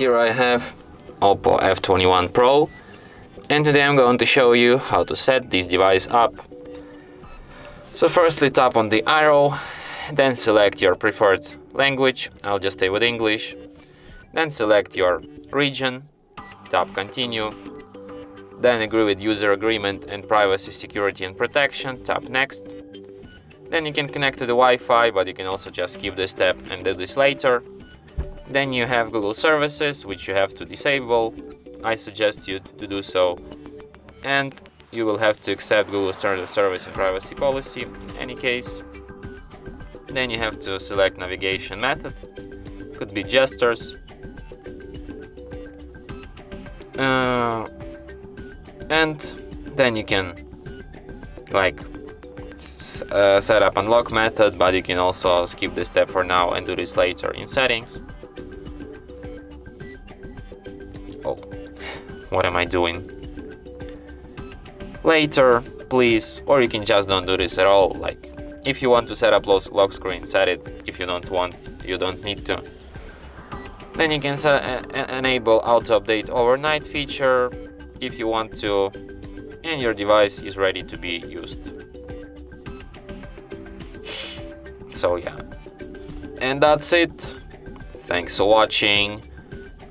here I have Oppo F21 Pro and today I'm going to show you how to set this device up. So firstly tap on the arrow, then select your preferred language, I'll just stay with English, then select your region, tap continue, then agree with user agreement and privacy, security and protection, tap next. Then you can connect to the Wi-Fi, but you can also just skip this step and do this later. Then you have Google services, which you have to disable. I suggest you to do so. And you will have to accept Google's terms of service and privacy policy in any case. Then you have to select navigation method. Could be gestures. Uh, and then you can like uh, set up unlock method but you can also skip this step for now and do this later in settings oh what am I doing later please or you can just don't do this at all like if you want to set up lock screen set it if you don't want you don't need to then you can set, enable auto update overnight feature if you want to and your device is ready to be used. So yeah. And that's it. Thanks for watching.